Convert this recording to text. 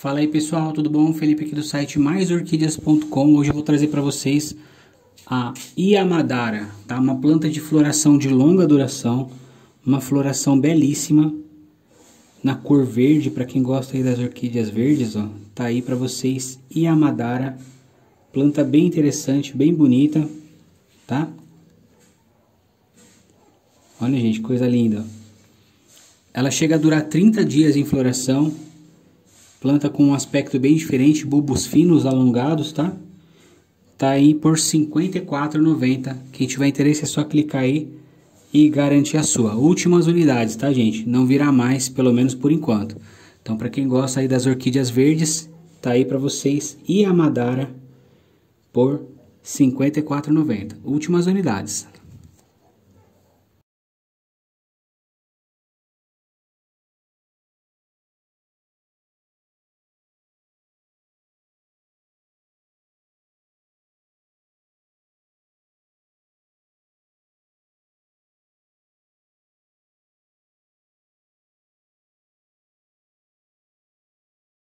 Fala aí pessoal, tudo bom? Felipe aqui do site maisorquídeas.com. Hoje eu vou trazer para vocês a Iamadara, tá? Uma planta de floração de longa duração, uma floração belíssima na cor verde, para quem gosta aí das orquídeas verdes, ó. Tá aí para vocês Iamadara, planta bem interessante, bem bonita, tá? Olha gente, coisa linda. Ela chega a durar 30 dias em floração Planta com um aspecto bem diferente, bulbos finos, alongados, tá? Tá aí por R$ 54,90. Quem tiver interesse é só clicar aí e garantir a sua. Últimas unidades, tá, gente? Não virá mais, pelo menos por enquanto. Então, para quem gosta aí das orquídeas verdes, tá aí para vocês. E a Madara por R$ 54,90. Últimas unidades.